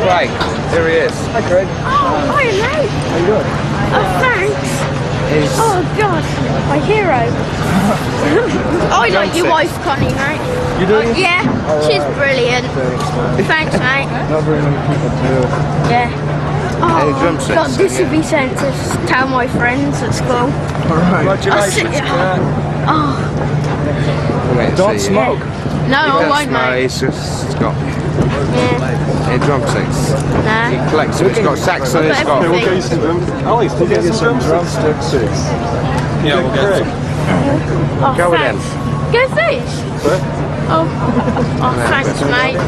Craig, here he is. Hi, Craig. Oh, hi, mate. How you doing? Oh, thanks. He's Oh, God, my hero. I like your Johnson. wife, Courtney, mate. You do? Oh, yeah, Oh, she's right. brilliant. Thanks, man. Thanks, mate. Not very many people do. Yeah. Any Oh, drum sets, God, this would be sent to tell my friends at school. Alright. Congratulations, I'll sit- Kurt. Oh, Don't see you. smoke. No, He I won't, smoke, mate. he's just got Yeah, a drumsticks. He collects them, he's got saxophone, he's got... Okay, we'll get you some drum. Alex, We'll get you some drumsticks. Yeah, we'll get Craig. Oh, Go with thanks. Go fish. What? Oh, oh thanks, mate.